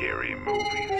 scary movies.